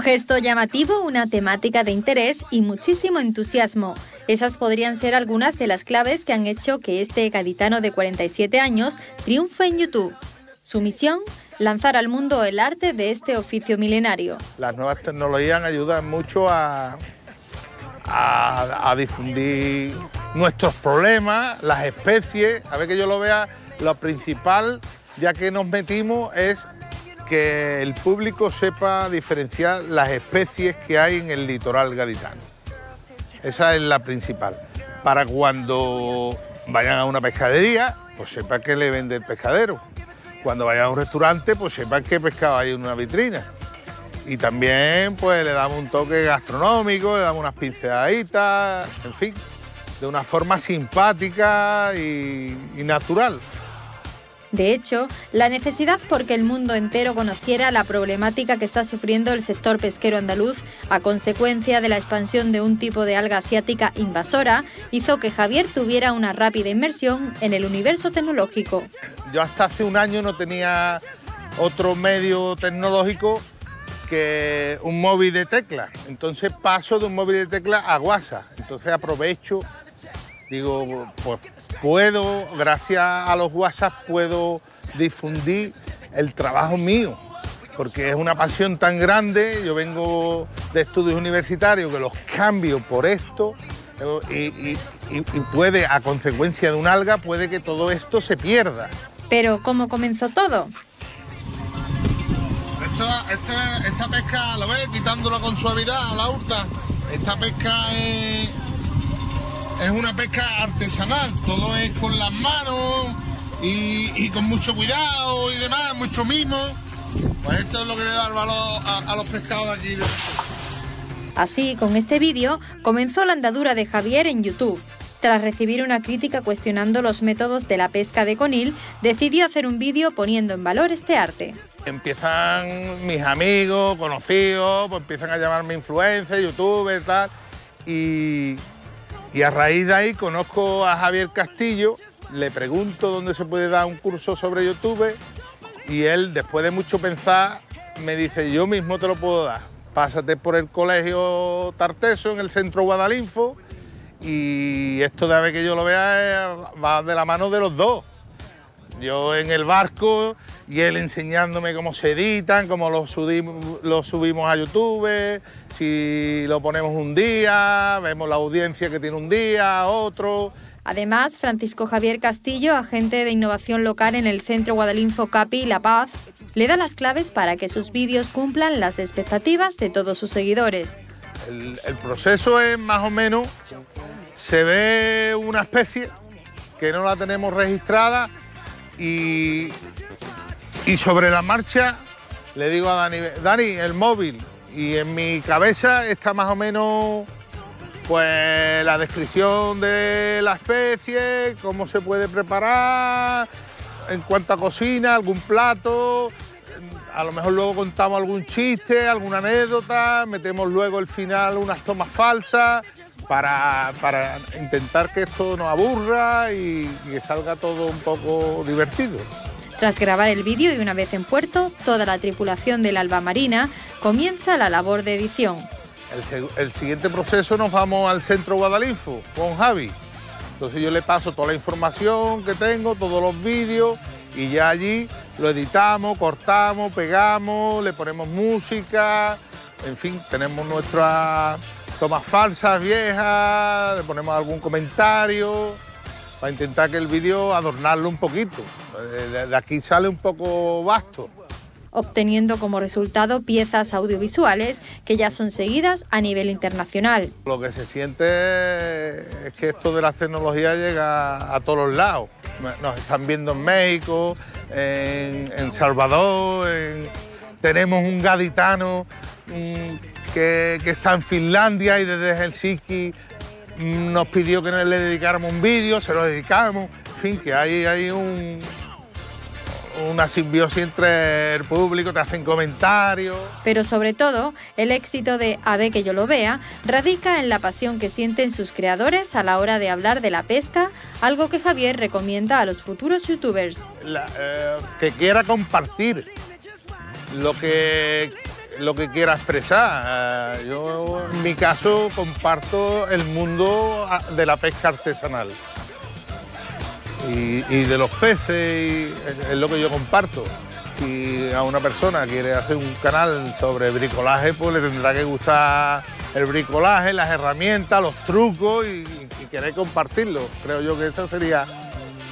gesto llamativo, una temática de interés y muchísimo entusiasmo. Esas podrían ser algunas de las claves que han hecho que este gaditano de 47 años triunfe en YouTube. Su misión, lanzar al mundo el arte de este oficio milenario. Las nuevas tecnologías ayudan mucho a, a, difundir nuestros problemas, las especies. A ver que yo lo vea, lo principal, ya que nos metimos, es que el público sepa diferenciar las especies que hay en el litoral gaditano. Esa es la principal. Para cuando vayan a una pescadería, pues sepa que le vende el pescadero. Cuando vayan a un restaurante, pues sepan qué pescado hay en una vitrina. Y también pues le damos un toque gastronómico, le damos unas pinceladitas, en fin, de una forma simpática y, y natural. De hecho, la necesidad porque el mundo entero conociera la problemática que está sufriendo el sector pesquero andaluz a consecuencia de la expansión de un tipo de alga asiática invasora hizo que Javier tuviera una rápida inmersión en el universo tecnológico. Yo hasta hace un año no tenía otro medio tecnológico que un móvil de tecla. Entonces paso de un móvil de tecla a WhatsApp. Entonces aprovecho Digo, pues puedo, gracias a los WhatsApp, puedo difundir el trabajo mío, porque es una pasión tan grande. Yo vengo de estudios universitarios que los cambio por esto y, puede, a consecuencia de un alga, puede que todo esto se pierda. Pero, ¿cómo comenzó todo? Esta, esta pesca, ¿lo ves? Quitándolo con suavidad a la hurta. Esta pesca es es una pesca artesanal, todo es con las manos y, con mucho cuidado y demás, mucho mimo. Pues esto es lo que le da el valor a, los pescados de aquí. Así, con este vídeo, comenzó la andadura de Javier en YouTube. Tras recibir una crítica cuestionando los métodos de la pesca de conil, decidió hacer un vídeo poniendo en valor este arte. Empiezan mis amigos, conocidos, pues empiezan a llamarme influencer, youtuber, tal, y y a raíz de ahí conozco a Javier Castillo, le pregunto dónde se puede dar un curso sobre YouTube y él, después de mucho pensar, me dice, yo mismo te lo puedo dar. Pásate por el colegio Tarteso en el centro Guadalinfo y esto de que yo lo vea va de la mano de los dos. Yo en el barco y él enseñándome cómo se editan, cómo lo subimos a YouTube, si lo ponemos un día, vemos la audiencia que tiene un día, otro. Además, Francisco Javier Castillo, agente de innovación local en el Centro Guadalinfo Capi La Paz, le da las claves para que sus vídeos cumplan las expectativas de todos sus seguidores. El, el proceso es más o menos, se ve una especie que no la tenemos registrada y, sobre la marcha le digo a Dani, Dani, el móvil, y en mi cabeza está más o menos pues la descripción de la especie, cómo se puede preparar, en cuanto a cocina, algún plato, a lo mejor luego contamos algún chiste, alguna anécdota, metemos luego el final unas tomas falsas para, intentar que esto no aburra y que salga todo un poco divertido. Tras grabar el vídeo y una vez en puerto, toda la tripulación del Alba Marina comienza la labor de edición. El, siguiente proceso nos vamos al centro Guadalinfo con Javi. Entonces yo le paso toda la información que tengo, todos los vídeos y ya allí lo editamos, cortamos, pegamos, le ponemos música, en fin, tenemos nuestras tomas falsas, viejas, le ponemos algún comentario para intentar que el vídeo adornarlo un poquito. Eh, de aquí sale un poco vasto. Obteniendo como resultado piezas audiovisuales que ya son seguidas a nivel internacional. Lo que se siente es que esto de las tecnologías llega a todos los lados. Nos están viendo en México, en, Salvador, tenemos un gaditano que, que está en Finlandia y desde Helsinki nos pidió que le dedicáramos un vídeo, se lo dedicamos, en fin, que hay, hay un, una simbiosis entre el público, te hacen comentarios. Pero sobre todo, el éxito de A ver que yo lo vea radica en la pasión que sienten sus creadores a la hora de hablar de la pesca, algo que Javier recomienda a los futuros youtubers. Eh, que quiera compartir lo que lo que quiera expresar. Eh, yo en mi caso comparto el mundo ah, de la pesca artesanal y, de los peces, es lo que yo comparto. Si a una persona quiere hacer un canal sobre bricolaje, pues le tendrá que gustar el bricolaje, las herramientas, los trucos y, y querer compartirlo. Creo yo que esa sería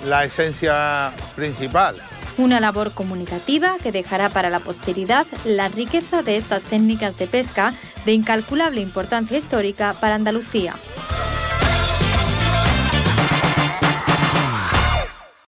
la esencia principal. Una labor comunicativa que dejará para la posteridad la riqueza de estas técnicas de pesca de incalculable importancia histórica para Andalucía.